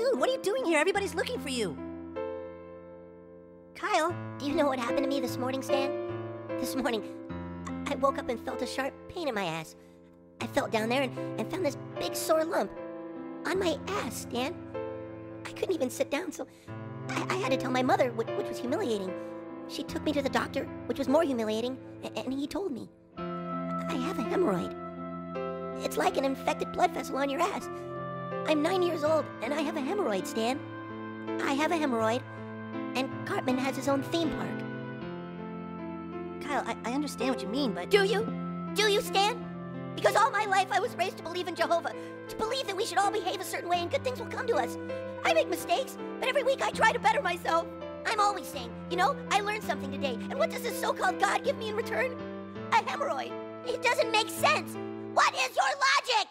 Dude, what are you doing here? Everybody's looking for you. Kyle, do you know what happened to me this morning, Stan? This morning, I woke up and felt a sharp pain in my ass. I felt down there and, and found this big sore lump on my ass, Stan. I couldn't even sit down, so I, I had to tell my mother, which, which was humiliating. She took me to the doctor, which was more humiliating, a- and he told me I have a hemorrhoid. It's like an infected blood vessel on your ass. I'm nine years old, and I have a hemorrhoid, Stan. I have a hemorrhoid, and Cartman has his own theme park. Kyle, I, I understand what you mean, but. Do you? Do you, Stan? Because all my life I was raised to believe in Jehovah, to believe that we should all behave a certain way and good things will come to us. I make mistakes, but every week I try to better myself. I'm always saying, you know, I learned something today, and what does this so called God give me in return? A hemorrhoid. It doesn't make sense. What is your logic?